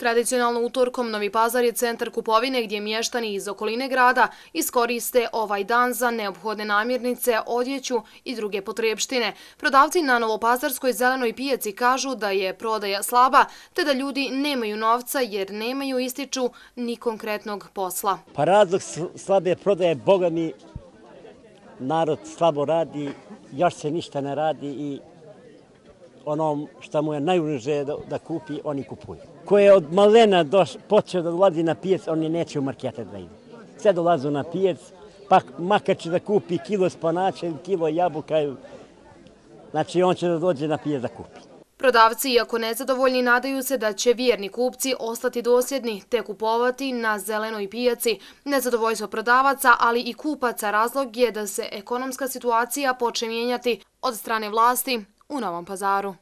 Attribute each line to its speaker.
Speaker 1: Tradicionalno utorkom Novi Pazar je centar kupovine gdje mještani iz okoline grada iskoriste ovaj dan za neophodne namirnice, odjeću i druge potrebštine. Prodavci na Novopazarskoj zelenoj pijaci kažu da je prodaja slaba, te da ljudi nemaju novca jer nemaju ističu ni konkretnog posla.
Speaker 2: Pa razlog slabe prodaje, boga mi, narod slabo radi, još se ništa ne radi i onom što mu je najuže da, da kupi, oni kupuju. Ko je od malena doš, počeo da dolazi na pijac, oni neće u markete da ide. Sve dolazu na pijac, pa makar će da kupi kilo spanača kilo jabuka, znači on će da dođe na pijac da kupi.
Speaker 1: Prodavci, iako nezadovoljni, nadaju se da će vjerni kupci ostati dosjedni te kupovati na zelenoj pijaci. Nezadovoljstvo prodavaca, ali i kupaca razlog je da se ekonomska situacija poče mijenjati od strane vlasti un avantpasato